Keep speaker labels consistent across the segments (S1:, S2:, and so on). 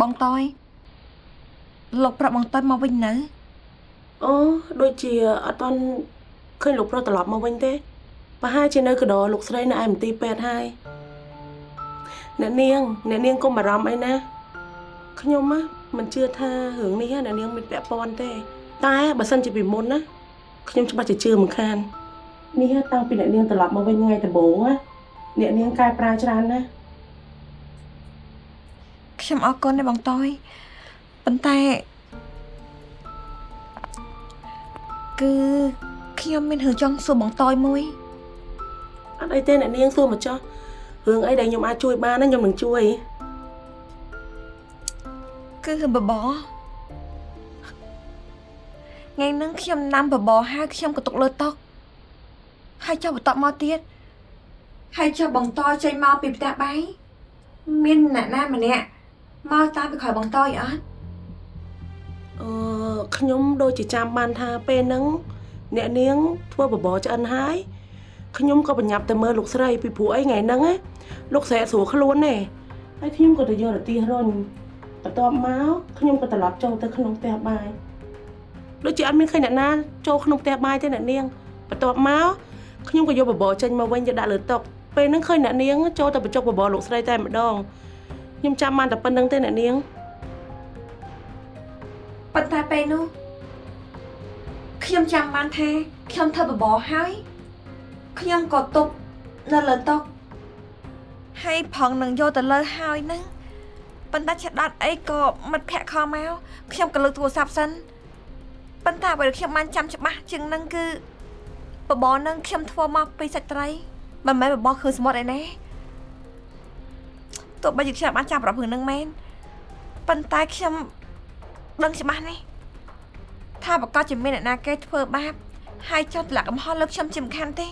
S1: បងតយលោកប្រាប់បងតយមកវិញនៅ
S2: អូដូចជាអត់តន់ឃើញលោកប្រុសត្រឡប់មកវិញទេប្រហែលជានៅកណ្ដោលោកស្រីនៅឯមន្ទីរពេទ្យហើយអ្នកនាងអ្នកនាងកុំបារម្ភអីណាខ្ញុំណាមិនជឿថារឿងនេះអ្នកនាងមានពាក់ព័ន្ធទេ តែបើសិនជាពីមុនណាខ្ញុំច្បាស់ជាជឿមិនខាននេះតាំងពីអ្នកនាងត្រឡប់មកវិញថ្ងៃដំបូងណាអ្នកនាងកែប្រែច្រើនណាស់
S1: ខ្ញុំអរគុណណាបងតយប៉ុន្តែគឺខ្ញុំមានរឿងចង់សួរបងតយមួយ
S2: អត់អីទេអ្នកនាងសួរមកចោះរឿងអីដែលខ្ញុំអាចជួយបានណាខ្ញុំនឹងជួយ
S1: គឺរឿងបបរថ្ងៃហ្នឹងខ្ញុំណាំបបរហើយខ្ញុំក៏ទុកលើតុហើយចុះបន្ទាប់មកទៀតហើយចុះបងតចេញមកពីផ្ទះបាយមានអ្នកណាម្នាក់ មកតាមពីក្រោយបងតយអត់
S2: អឺខ្ញុំដូចជាចាំបានថាពេលហ្នឹងអ្នកនាងធ្វើបបរឆ្អិនហើយខ្ញុំក៏បញ្ញាប់ទៅមើលលោកស្រីពីព្រោះអីថ្ងៃហ្នឹងណាលោកស្រីអត់ស្រួលខ្លួនទេហើយខ្ញុំក៏ទៅយករទេសរុញបន្ទាប់មកខ្ញុំក៏ត្រឡប់ចូលទៅក្នុងផ្ទះបាយដូចជាអត់មានឃើញអ្នកណាចូលក្នុងផ្ទះបាយទេអ្នកនាងបន្ទាប់មកខ្ញុំក៏យកបបរចេញមកវិញយកដាក់លើតុពេលហ្នឹងឃើញអ្នកនាងចូលទៅបញ្ចុកបបរលោកស្រីតែម្ដង ខ្ញុំចាំបានតែប៉ុណ្្នឹងទេអ្នកនាង
S1: ប៉ុន្តែពេលនោះខ្ញុំចាំបានថាខ្ញុំធ្វើបបរហើយខ្ញុំក៏ទប់នៅលើតុហើយផងនឹងយកទៅលើហើយហ្នឹងប៉ុន្តែឆ្ដាត់អីក៏មិត្តភក្តិខលមកខ្ញុំក៏លើកទូរស័ព្ទសិនប៉ុន្តែបើខ្ញុំបានចាំច្បាស់ជាងហ្នឹងគឺបបរហ្នឹងខ្ញុំធ្វើមកពីសាច់ត្រីមិនមែនបបរគឺសមុទ្រឯណា ទោះបីជាខ្ញុំបានចាំប្រាប់រឿងហ្នឹងមែនប៉ុន្តែខ្ញុំដឹងច្បាស់នេះថាប្រកាសជាមានអ្នកណាគេធ្វើបាបហើយចោទទម្លាក់កំហុសលើខ្ញុំជាមិនខានទេ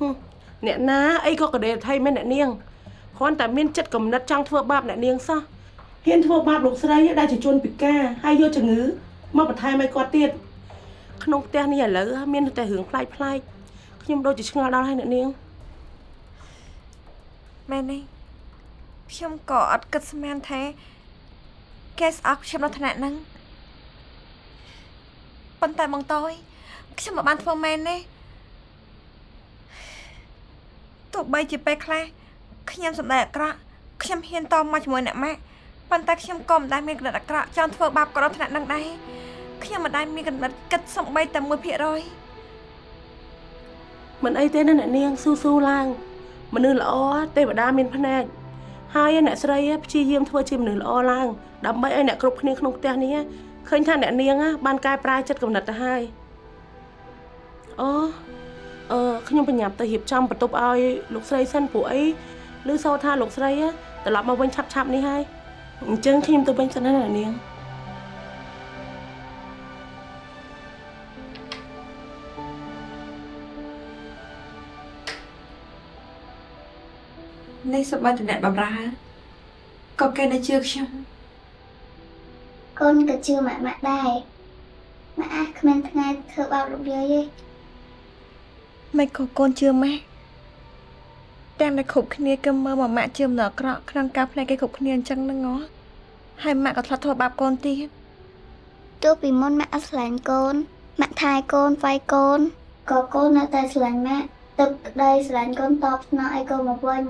S2: ហឹមអ្នកណាអីក៏កដេថៃមែនអ្នកនាងគ្រាន់តែមានចិត្តកំណត់ចង់ធ្វើបាបអ្នកនាងសោះហ៊ានធ្វើបាបលោកស្រីដែលជាជនពិការហើយយកជំងឺមកបន្ថែមឲ្យគាត់ទៀតក្នុងផ្ទះនេះឥឡូវមានតែរឿងប្លែកប្លែកៗខ្ញុំដូចជាឆ្ងល់ដល់ហើយអ្នកនាង
S1: មែនទេខ្ញុំក៏អត់គិតស្មានថាគេស្អប់ខ្ញុំនៅថ្នាក់ហ្នឹងប៉ុន្តែបងតយខ្ញុំមិនបានធ្វើមែនទេទោះបីជាពេលខ្លះខ្ញុំសម្ដែងអាក្រក់ខ្ញុំហ៊ានតមកជាមួយអ្នកម៉ាក់ប៉ុន្តែខ្ញុំក៏មិនដែលមានកំណត់អាក្រក់ចង់ធ្វើបាបគាត់ដល់ថ្នាក់ហ្នឹងដែរខ្ញុំមិនដែលមានកំណត់គិតសំបីតែ1%រយ
S2: មិនអីទេណាអ្នកនាងស៊ូស៊ូឡើង មនុស្សល្អទេវតាមានភ្នែកហើយអ្នកស្រីព្យាយាមធ្វើជាមនុស្សល្អឡើងដើម្បីឲ្យអ្នកគ្រប់គ្នាក្នុងផ្ទះនេះឃើញថាអ្នកនាងបានកែប្រែចិត្តកំណត់ទៅហើយអូអឺខ្ញុំបញ្ញាប់ទៅរៀបចំបន្ទប់ឲ្យលោកស្រីសិនព្រោះអីឬសូថាលោកស្រីត្រឡប់មកវិញឆាប់ឆាប់ៗនេះហើយអញ្ចឹងខ្ញុំទៅវិញសិនណាអ្នកនាង
S1: នេះសប្បាយតំណែងបំរើក៏គេនៅជឿខ្ញុំ
S3: កូនក៏ជឿម៉ាក់ម៉ាក់ដែរម៉ាក់អះគ្មានថ្ងៃធ្វើបាបលោកយាយទេ
S1: មិនក៏កូនជឿម៉ាក់ទាំងតែគ្រប់គ្នាគឺមើលមកម៉ាក់ជឿមិនអាក្រក់ក្នុងការផ្លែគេគ្រប់គ្នាអញ្ចឹងហ្នឹងហ៎ហើយម៉ាក់ក៏ធ្លាប់ធ្វើបាបកូនទៀត
S3: ទោះពីមុនម៉ាក់អត់ស្រឡាញ់កូនម៉ាក់ថែកូនវាយកូនក៏កូននៅតែស្រឡាញ់ម៉ាក់ទឹកក្តីស្រឡាញ់កូនតបស្នងឲ្យកូនមកវិញ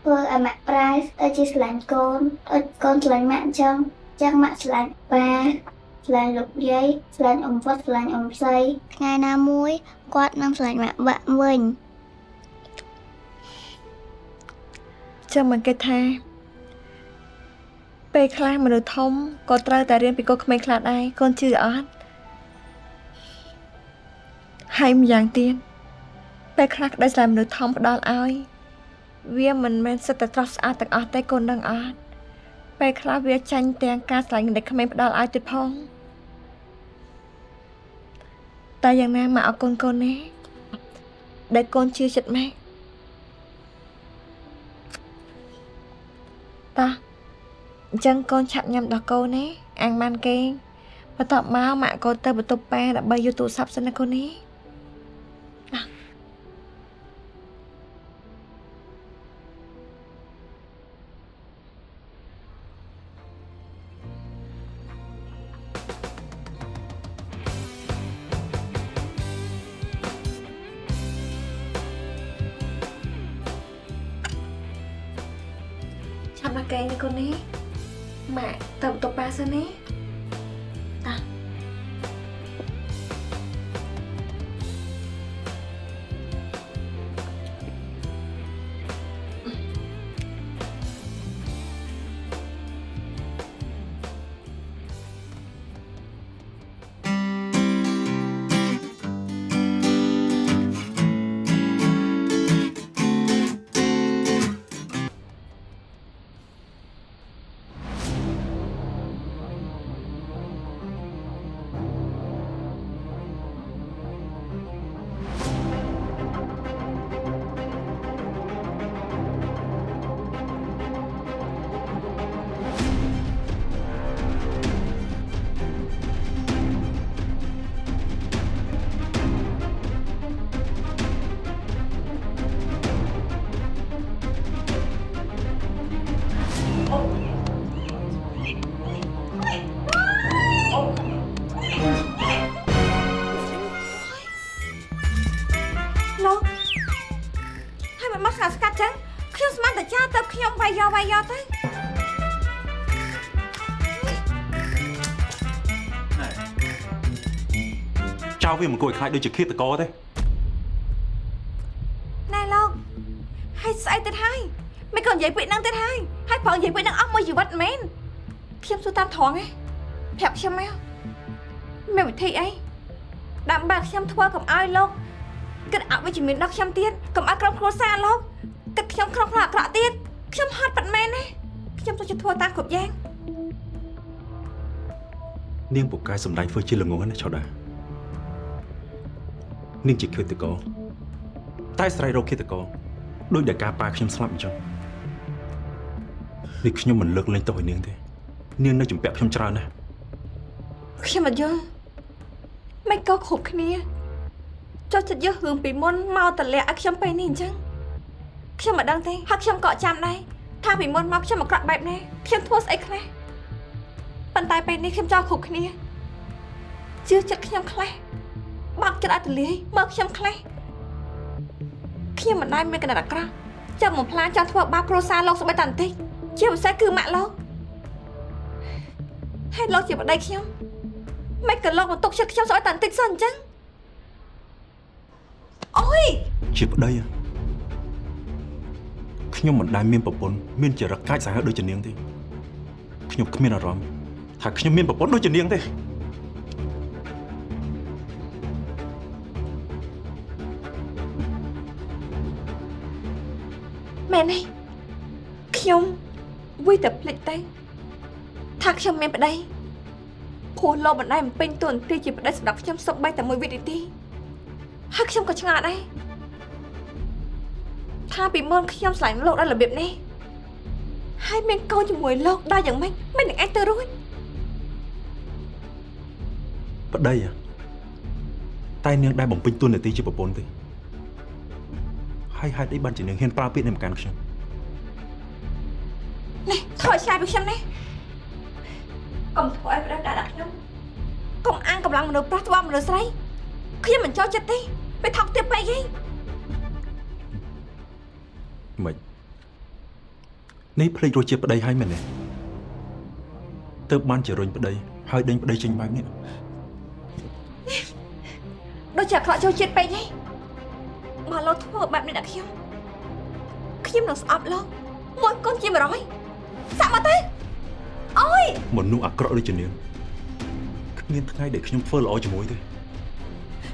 S3: ធ្វើឲ្យម៉ាក់ប្រែទៅជាស្រឡាញ់កូនឲ្យកូនស្រឡាញ់ម៉ាក់អញ្ចឹងអញ្ចឹងម៉ាក់ស្រឡាញ់ប៉ាស្រឡាញ់លោកយាយស្រឡាញ់អ៊ំវត្តស្រឡាញ់អ៊ំស្រីថ្ងៃណាមួយគាត់នឹងស្រឡាញ់ម៉ាក់បាក់វិញ
S1: ចាំមិនគេថាពេលខ្លះមនុស្សធំក៏ត្រូវតែរៀនពីកូនក្មេងខ្លះដែរកូនជឿអត់ហើយម្យ៉ាងទៀតពេលខ្លះក្តីស្រឡាញ់មនុស្សធំផ្ដល់ឲ្យ វាមិនមែនសិតតែត្រស់ស្អាតទាំងអស់ទេកូនដឹងអត់ពេលខ្លះវាចាញ់ទាំងការស្រឡាញ់ដែលក្មេងផ្ដល់ឲ្យទៀតផងតែយ៉ាងណាមកអរគុណកូនណាដែលកូនជឿចិត្តម៉ែតោះអញ្ចឹងកូនឆាប់ញ៉ាំដល់កូនណាអាំងបានគេងបន្ទាប់មកម៉ាក់កូនទៅបន្ទប់ប៉ាដើម្បីយកទូរស័ព្ទសិនណាកូននេះ ចាំណាកែនេះកូននេះម៉ាក់ទៅបន្ទប់ប៉ាសិនណា ចាទៅខ្ញុំវាយយកវាយយកទៅ
S4: ចៅវាមិនគួរឲ្យខ្លាចដូចជាឃាតករទេ
S1: ណែលោកហើយស្អីទៀតហើយមិនក៏និយាយពាក្យហ្នឹងទៀតហើយហើយប្រងនិយាយពាក្យហ្នឹងអស់មួយជីវិតមែនខ្ញុំសួរតាមត្រង់ឯងប្រាប់ខ្ញុំមកមានវិធីអីដើម្បីខ្ញុំធ្វើកុំឲ្យលោកគិតអវិជ្ជមានដល់ខ្ញុំទៀតកុំឲ្យក្រុមគ្រួសារលោក គិតខ្ញុំក្រុមគ្រួសារអាក្រក់ទៀតខ្ញុំហត់ប៉ាត់មែនណាខ្ញុំទៅជាធ្វើតាមគ្រប់យ៉ាង
S4: នាងពូកែសំដែងធ្វើជាល្ងងណាឆោដានាងជាឃាតករតែស្រ័យរកឃាតករដោយដែលការប៉ាខ្ញុំស្លាប់អញ្ចឹងនេះខ្ញុំមិនលើកលែងទោសឲ្យនាងទេនាងនៅជំពាក់ខ្ញុំច្រើនណាស់
S1: ខ្ញុំអត់យល់មិនក៏គ្រប់គ្នាចុះចិត្តយករឿងពីមុនមកតលាក់ឲ្យខ្ញុំពេលនេះអញ្ចឹង ខ្ញុំមិនដឹងទេហើយខ្ញុំក៏ចាំដែរថាពីមុនមកខ្ញុំអាក្រក់បែបណាខ្ញុំធ្វើស្អីខ្លះប៉ុន្តែពេលនេះខ្ញុំចង់គ្រប់គ្នាជឿចិត្តខ្ញុំខ្លះបាក់ចិត្តអត់ទលាយមើលខ្ញុំខ្លះខ្ញុំមិនដែលមានកណ្ដាលអាក្រក់ចាំមកផ្លានចង់ធ្វើបាបគ្រួសារលោកស្បែកតាន់តិចជាពិសេសគឺម៉ាក់លោកហើយលោកជាប្តីខ្ញុំមិនក៏លោកមកទុកចិត្តខ្ញុំស្អីតាន់តិចសិនអញ្ចឹងអូយ
S4: ជាប្តីហ៎ ខ្ញុំមិនដែលមានប្រពន្ធមានចរិតកាចសាហាវដូចជានាងទេខ្ញុំគ្មានអារម្មណ៍ថាខ្ញុំមានប្រពន្ធដូចជានាងទេ
S1: មែនទេខ្ញុំវិតែភ្លេចទៅថាខ្ញុំមានប្តីព្រោះលោកមិនដែលបំពេញតួនាទីជាប្តីសម្រាប់ខ្ញុំសុបបីតែមួយវិនាទីហើយខ្ញុំក៏ឆ្ងល់ដែរ ថាពីមុនខ្ញុំឆ្លាញ់លោកដល់របៀបនេះហើយមានកូនជាមួយលោកដល់យ៉ាងម៉េចមិននឹងអាចទៅរួច
S4: ប្តីហ៎តែនាងដែលបំពេញតួនាទីជាប្រពន្ធទេហើយហេតុអីបានជានាងហ៊ានប្រើពាក្យនេះមកកាន់ខ្ញុំ
S1: នេះធ្វើឲ្យឆ្ងាយពីខ្ញុំនេះកុំធ្វើឲ្យប្តឹងដាក់ខ្ញុំកុំអាងកម្លាំងមនុស្សប្រុសធ្វើមនុស្សស្រីខ្ញុំមិនចូលចិត្តទេវាថោកទាបពេកហី
S4: មិននេះភ្លេចរសជាតិប្តីហើយមែនទេទៅបានជារុញប្តីហើយដេញប្តីចេញបែបនេះ
S1: ដូចជាអាក្រក់ចូលចិត្តពេកហីមកលោកធ្វើបែបនេះដាក់ខ្ញុំខ្ញុំនឹងស្អប់លោកមួយកូនជា100សាក់មកទៅអូយ
S4: មនុស្សអាក្រក់ដូចជានាងគ្មានថ្ងៃដែលខ្ញុំធ្វើល្អជាមួយទេ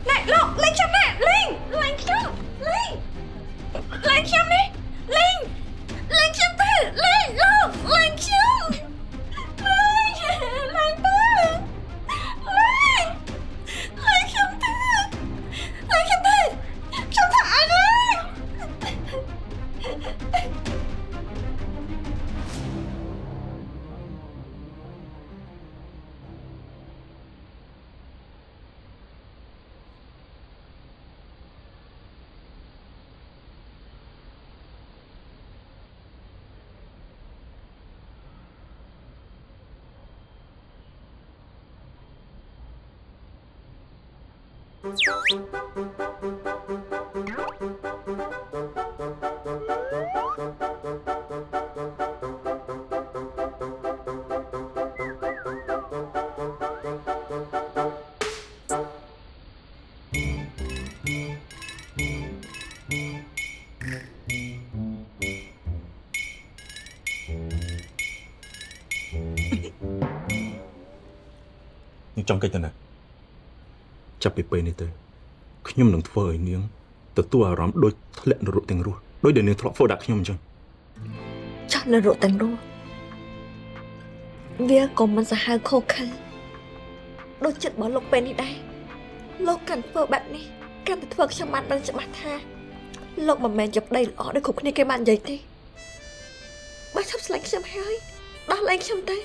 S1: ណែលោកលេងខ្ញុំណែលេងលេងខ្ញុំលេងលេងខ្ញុំនេះ
S3: អ
S4: ចង់កិច្ចទៅណាចាប់ពីពេលនេះទៅខ្ញុំនឹងធ្វើឲ្យនាងទទួលអារម្មណ៍ដូចធ្លាក់នរកទាំងរស់ដូចដែលនាងធ្លាប់ធ្វើដាក់ខ្ញុំអញ្ចឹង
S1: ចាស់នៅរកទាំងនោះវាក៏មិនសាហាវខូខើដូចចិត្តរបស់លោកពេលនេះដែរលោកកាន់ធ្វើបែបនេះកាន់តែធ្វើខ្ញុំបានដឹងច្បាស់ថា លោកមិនមែនជាប្តីល្អដូចគ្រប់គ្នាគេបាននិយាយទេបើឈប់ស្លាញ់ខ្ញុំហើយដោះលែងខ្ញុំទៅ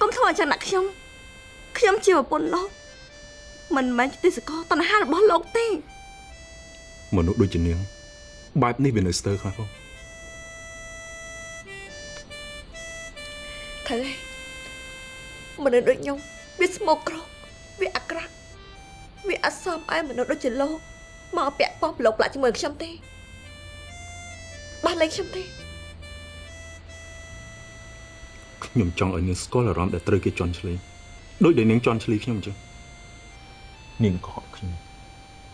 S1: កុំធ្វើអញ្ចឹងដាក់ខ្ញុំ ខ្ញុំជាប្រពន្ធលោកមិនមែនជាទេសកលតណ្ហារបស់លោកទេ
S4: មនុស្សដូចជានាងបែបនេះវានៅស្ទើរខ្លះផង
S1: ត្រូវហើយមនុស្សដូចខ្ញុំវាស្មោកក្រកវាអាក្រក់វាអត់សមឲ្យមនុស្សដូចជាលោកមកពាក់ព័ន្ធប្រឡូកប្រាក់ជាមួយខ្ញុំទេបានលេងខ្ញុំទេ
S4: ខ្ញុំចង់ឲ្យនាងស្គាល់អារម្មណ៍ដែលត្រូវគេជន់ឈ្លី ដូចដែលនាងជន់ឈ្លីខ្ញុំអញ្ចឹងនាងកក់ខ្ញុំ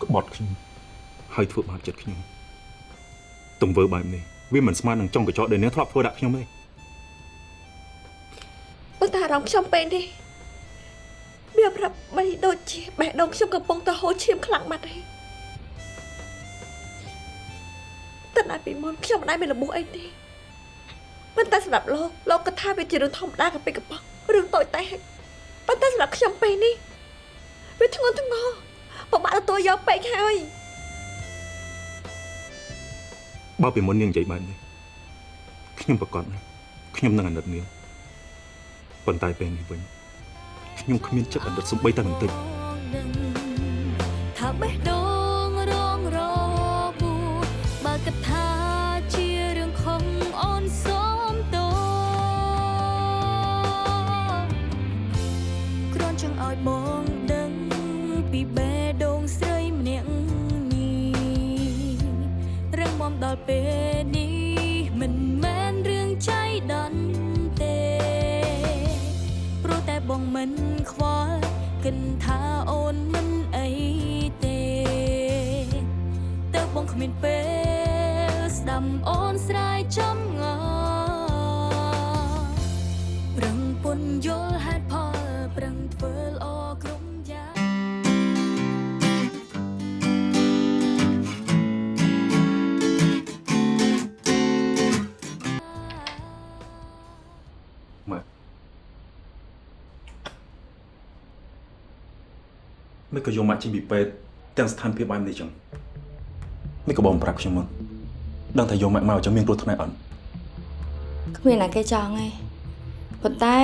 S4: ក្បត់ខ្ញុំហើយធ្វើបាបចិត្តខ្ញុំទង្វើបែបនេះវាមិនស្មើនឹងចុងកញ្ចក់ដែលនាងធ្លាប់ធ្វើដាក់ខ្ញុំទេ
S1: ប៉ុន្តែអារម្មណ៍ខ្ញុំពេលនេះវាប្រាប់បីដូចជាបេះដូងខ្ញុំកំពុងតែហូរឈាមខ្លាំងបាត់ហើយតែណាពីមុនខ្ញុំមិនដែលមានរបួសអីទេប៉ុន្តែសម្រាប់លោកលោកក៏ថាវាជារឿងធម្មតាកពីកប៉ុករឿងតូចតែហិច ប៉ុន្តែសម្រាប់ខ្ញុំពេលនេះវាធ្ងន់ធ្ងរពិបាកទទួលយកពេកហើយ
S4: បើពីមុននាងនិយាយបែបនេះខ្ញុំប្រកាសណាស់ខ្ញុំនឹងអាណិតនាងប៉ុន្តែពេលនេះវិញខ្ញុំគ្មានចិត្តអាណិតសំបីតែបន្តិច
S5: ថាបេះដូង ដល់ពេលនេះមិនមែនរឿងចៃដន្យទេព្រោះតែបងមិនខ្វល់គិនថាអូនមិនអីទេទៅបងគ្មានពេលស្ដាំអូនស្រ័
S4: ក៏យកម៉ាក់ចេញពីពេទ្យទាំងស្ថានភាពបែបនេះចឹងមិនក៏បងប្រាប់ខ្ញុំមកដឹងថាយកម៉ាក់មកចឹងមានគ្រោះថ្នាក់អត់
S6: គ្មានណាគេចង់ទេប៉ុន្តែ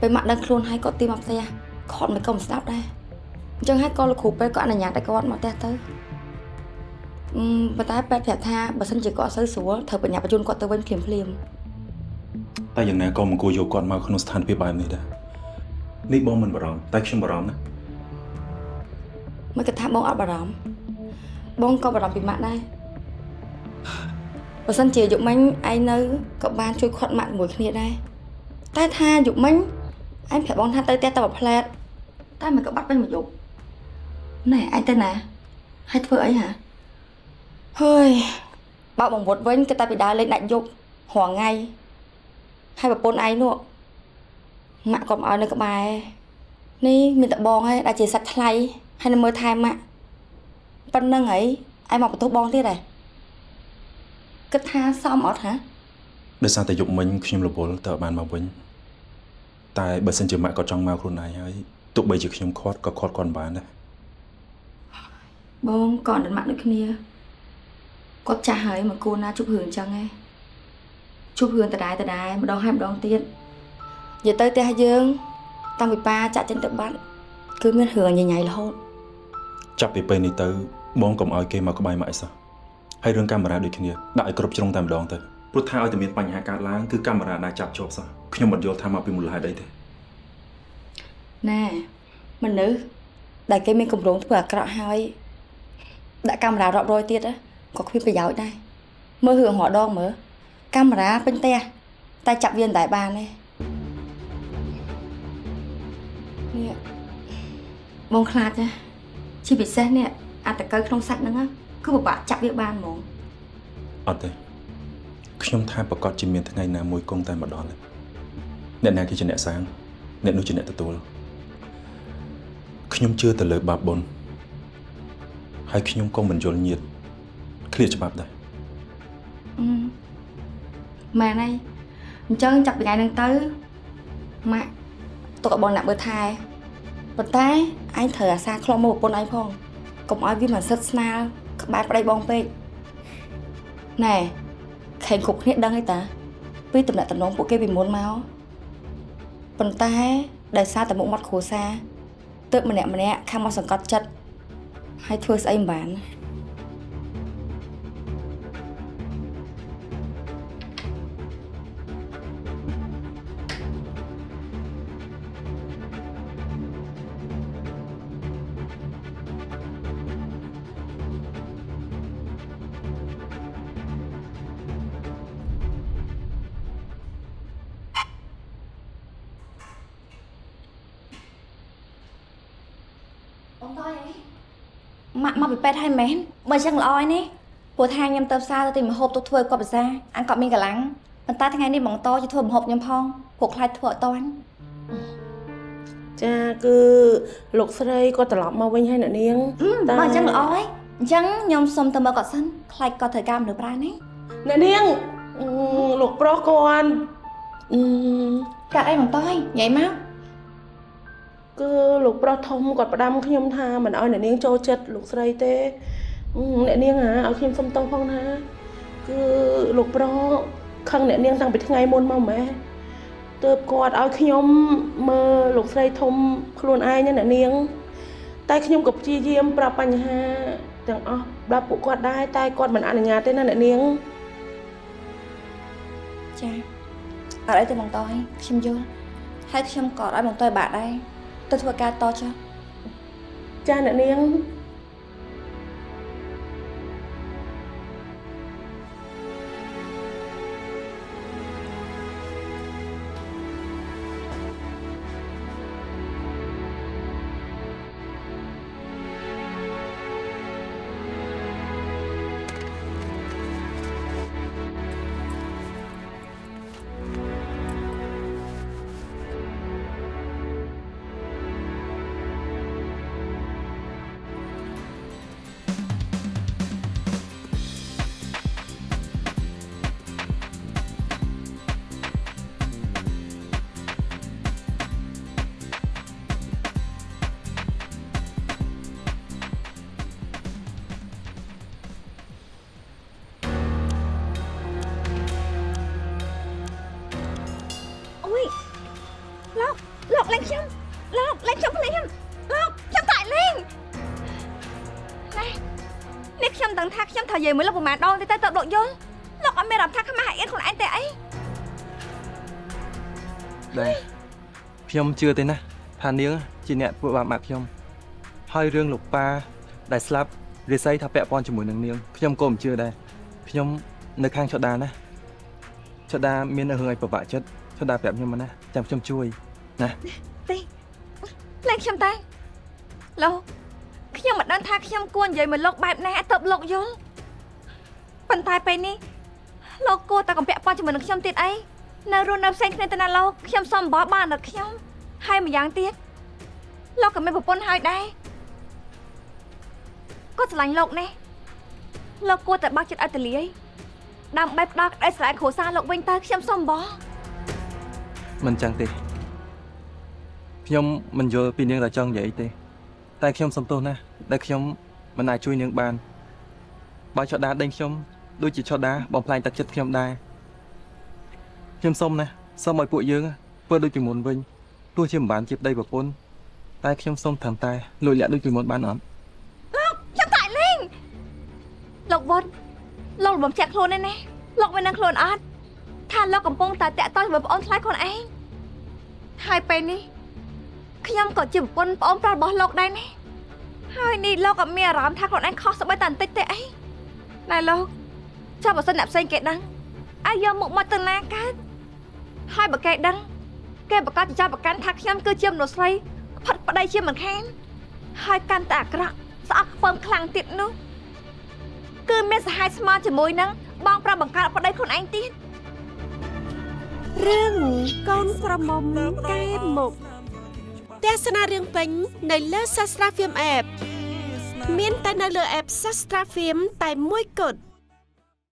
S6: ពេលម៉ាក់ដឹងខ្លួនហើយគាត់ទីមកផ្ទះគាត់មិនក៏មិនស្ដាប់ដែរអញ្ចឹងហើយក៏លោកគ្រូពេទ្យក៏អនុញ្ញាតឲ្យគាត់មកផ្ទះទៅអឺប៉ុន្តែពេទ្យប្រាប់ថាបើសិនជាគាត់អត់សូវស្រួលត្រូវបញ្ញាបញ្ជូនគាត់ទៅវិញភ្លាមភ្លាមៗ
S4: តែយ៉ាងណាក៏មិនគួរយកគាត់មកក្នុងស្ថានភាពបែបនេះដែរនេះបងមិនបារម្ភតែខ្ញុំបារម្ភណា
S6: មិនគិតថាបងអត់បារម្ភបងក៏បារម្ភពីម៉ាក់ដែរបើសិនជាយុគមិញឯងនៅក៏បានជួយខាត់ម៉ាក់ជាមួយគ្នាដែរតែថាយុគមិញឯងប្រាប់បងថាទៅផ្ទះតែមួយផ្លែតតែមិនក៏បាត់វិញមួយយប់ណែឯងទៅណាហើយធ្វើអីហ่าហើយបើបងវត្តវិញគឺតែពីដើរលេងដាច់យប់រងថ្ងៃហើយប្រពន្ធឯងនោះម៉ាក់ក៏មិនឲ្យនៅក្បែរនេះមានតែបងឯងដែលជាសាច់ថ្លៃ ហើយនៅមើលថែម៉ាក់ប៉ុណ្្នឹងហីឯងមកបន្ទោសបងទៀតហ៎គិតថាសមអត់ហ៎
S4: ដោយសារតែយប់មិញខ្ញុំរវល់ទៅអត់បានមកវិញតែបើសិនជាម៉ាក់គាត់ចង់មកខ្លួនឯងហើយទោះបីជាខ្ញុំខាត់ក៏ខាត់គាត់មិនបានដែរ
S6: បងក៏អត់ម៉ាក់ដូចគ្នាគាត់ចាស់ហើយមកគួរណាជប់រឿងអញ្ចឹងឯងជប់រឿងដដែលដដែលម្ដងហើយម្ដងទៀតនិយាយទៅផ្ទះយើងតាំងពីប៉ាចាក់ចេញទៅបាត់គឺមានរឿងញញៃរហូត
S4: ចាប់ពីពេលនេះទៅបងកុំឲ្យគេមកក្បែរម៉ាក់អីសោះហើយរឿងកាមេរ៉ាដូចគ្នាដាក់ឲ្យគ្រប់ជ្រុងតែម្ដងទៅព្រោះថាឲ្យតែមានបញ្ហាកើតឡើងគឺកាមេរ៉ាដែលចាប់ជាប់សោះខ្ញុំមិនយល់ថាមកពីមូលហេតុអីទេ
S6: ណែមនុស្សដែលគេមានកម្រងធ្វើអាក្រក់ហើយដាក់កាមេរ៉ារាប់រយទៀតណាក៏គ្មានប្រយោជន៍ដែរមើលរឿងរហដងមើលកាមេរ៉ាពេញផ្ទះតែចាប់វាមិនដែលបានទេនេះបងខ្លាចណា ជាពិសេសនេះអត្តកើក្នុងសាច់ហ្នឹងណាគឺពិបាកចាប់វាបានហ្មង
S4: អត់ទេខ្ញុំថាប្រកាសជាមានថ្ងៃណាមួយគង់តែម្ដងទេអ្នកណាគេជាអ្នកសាងអ្នកនោះជាអ្នកទទួលខ្ញុំជឿទៅលើបាបបុណ្យហើយខ្ញុំក៏មិនយល់ញាតឃ្លាច្បាប់ដែរ
S6: អឺម៉ែណៃអញ្ចឹងចាប់ពីថ្ងៃហ្នឹងទៅម៉ាក់ទុកឲ្យបងអ្នកមើលថែប៉ុន្តែ ឯងត្រូវអាសាខ្លងមកប្រពន្ធឯងផងកុំឲ្យវាមិនសិតស្នាលក្បែរប្តីបងពេកណែខេងគ្រប់គ្នាដឹងអីតា ពីតំណែងតំណងពួកគេពីមុនមកប៉ុន្តែដោយសារតែមុខមាត់គ្រួសារទើបម្នាក់ម្នាក់ខាំមកសង្កត់ចិត្តហើយធ្វើស្អីមិនបាន
S1: អូ ម៉ាក់មកពីពេទ្យហើយមែនបើអញ្ចឹងល្អហើយនេះព្រោះថាខ្ញុំទៅផ្សារទៅទិញម្ហូបទុកធ្វើឲ្យគាត់ភាសាអញគាត់មានកម្លាំងប៉ុន្តែថ្ងៃនេះបងតជាធ្វើម្ហូបខ្ញុំផងព្រោះខ្លាចធ្វើអត់តាន់
S2: ចាគឺលោកស្រីក៏ត្រឡប់មកវិញហើយអ្នកនាង
S1: បើអញ្ចឹងល្អហើយអញ្ចឹងខ្ញុំសុំទៅមើលគាត់សិនខ្លាចគាត់ត្រូវការមនុស្សប្រាណា
S2: អ្នកនាងអឺលោកប្រុសគាត់អឺ
S1: កាត់អីបងតើញ៉ៃមក
S2: គឺលោកប្រុសធំគាត់ផ្ដាំខ្ញុំថាមិនឲ្យអ្នកនាងចូលចិត្តលោកស្រីទេអឺអ្នកនាងហ่าឲ្យខ្ញុំសុំទោសផងណាគឺលោកប្រុសខឹងអ្នកនាងតាំងពីថ្ងៃមុនមកម៉ែទើបគាត់ឲ្យខ្ញុំមើលលោកស្រីធំខ្លួនឯងណាអ្នកនាង តែខ្ញុំក៏ព្យាយាមប្រាប់បញ្ហាទាំងអស់ដល់ពួកគាត់ដែរតែគាត់មិនអនុញ្ញាតទេណាអ្នកនាង
S1: ចាអត់អីទេបងតើខ្ញុំយល់ហើយខ្ញុំក៏អត់ឲ្យបងតើបាក់ដែរ ទៅធ្វើការតចុះ
S2: ចាអ្នកនាង
S1: យាយមួយលោកប្រហែលដងទេទៅទៅលោកយល់លោកអត់មានអារម្មណ៍ថាខ្មាស់អៀនខ្លួនឯងទេអី
S7: ដែរខ្ញុំជឿទេណាថានាងជាអ្នកធ្វើបាបម៉ាក់ខ្ញុំហើយរឿងលោកប៉ាដែលស្លាប់រិស័យថាពាក់ព័ន្ធជាមួយនឹងនាងខ្ញុំក៏មិនជឿដែរខ្ញុំនៅខាងចដាណាចដាមានរឿងឲ្យពិបាកចិត្តចដាប្រាប់ខ្ញុំមកណាចាំខ្ញុំជួយណា
S1: ទេលេងខ្ញុំតែលោកខ្ញុំមិនដឹងថាខ្ញុំគួរនិយាយមួយលោកបែបណាទៅលោកយល់ ប៉ុន្តែពេលនេះលោកគួរតែកំពាក់ព័ន្ធជាមួយនឹងខ្ញុំទៀតអីនៅរស់នៅផ្សេងគ្នាទៅណាលោកខ្ញុំសុំបោះបានដល់ខ្ញុំហើយម្យ៉ាងទៀតលោកក៏មានប្រពន្ធហើយដែរគាត់ស្រឡាញ់លោកណាស់លោកគួរតែបើកចិត្តឲ្យទលាយដើម្បីផ្ដល់ក្តីស្រឡាញ់គ្រួសារលោកវិញទៅខ្ញុំសុំបោះ
S7: មិនចឹងទេខ្ញុំមិនយល់ពីនាងតែចង់និយាយទេ តែខ្ញុំសំទោសណាស់ដែលខ្ញុំមិនអាចជួយនាងបានបើចដាដេញខ្ញុំ ដូចជាចដាបំផ្លាញទឹកចិត្តខ្ញុំដែរខ្ញុំសុំណាសុំឲ្យពួកយើងធ្វើដូចពីមុនវិញទោះជាមិនបានជាប្តីប្រពន្ធតែខ្ញុំសុំត្រឹមតែលួចលាក់ដូចពីមុនបានអត់
S1: ខ្ញុំតែលេងលោកវត្តលោកបំចាក់ខ្លួនឯណាលោកមិនដឹងខ្លួនអត់ថាលោកកំពុងតែតាក់ទងជាមួយប្អូនខ្លាចខ្លួនឯងហើយពេលនេះខ្ញុំក៏ជាប្រពន្ធប្អូនប្រុសរបស់លោកដែរណាហើយនេះលោកក៏មានអារម្មណ៍ថាខ្លួនឯងខុសស្បែកតែបន្តិចទេអីណែលោក ចាំបើសិនអ្នកផ្សេងគេដឹងអាយយកមុខមកទៅណាកើតហើយបើគេដឹងគេប្រកាសជាចាប់ប្រកាន់ថាខ្ញុំគឺជាមនុស្សស្រីផិតប្តីជាមិនខានហើយកាន់តែអាក្រក់ស្អប់ខ្ពើមខ្លាំងទៀតនោះគឺមានសហាយស្មើជាមួយនឹងបងប្រាប់បង្កើតប្តីខ្លួនឯងទៀត
S8: រឿងកូនក្រមុំកែមុខទស្សនារឿងពេញនៅលើ Sastra Film App មានតែនៅលើ App Sastra Film តែមួយគត់